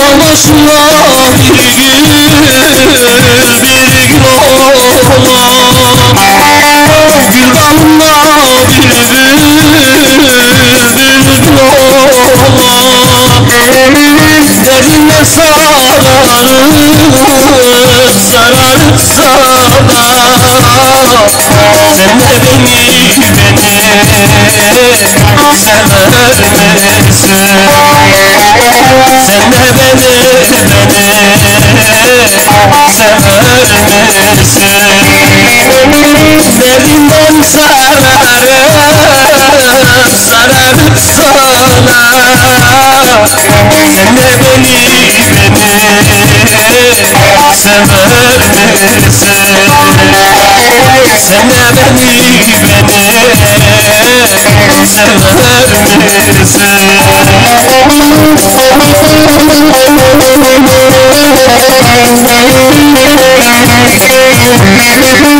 Vamos Derinle sararıp sararıp sana Sen de beni beni sever misin? Sen de beni beni sever misin? Derinden sararıp Never Sana Never beni Sevmezsin Never you.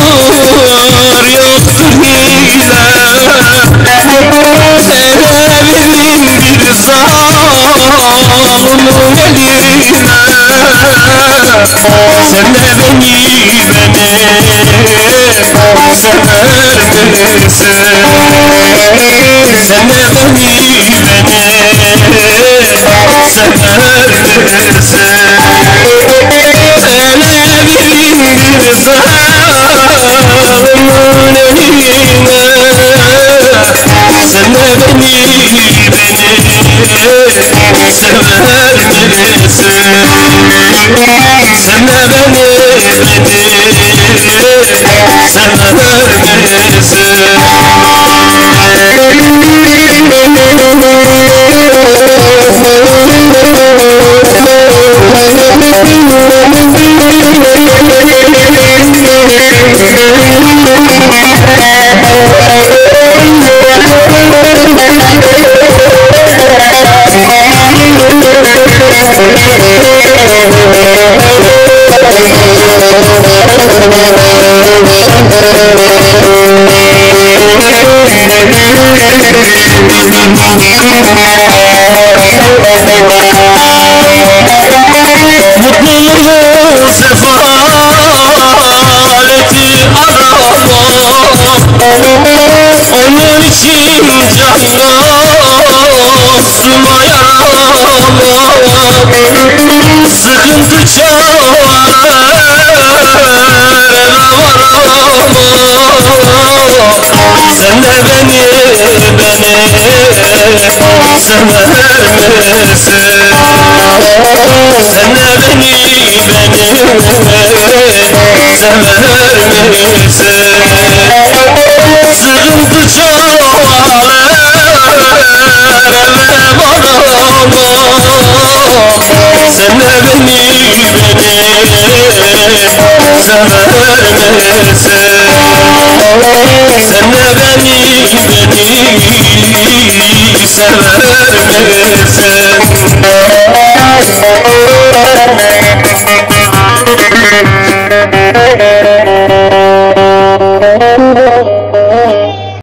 i iyi beni Sever misin? Sanadane Mutluluğu sefaleti arama Onun için canım suma yarama Sıkıntı çare سنبني زمان سلبني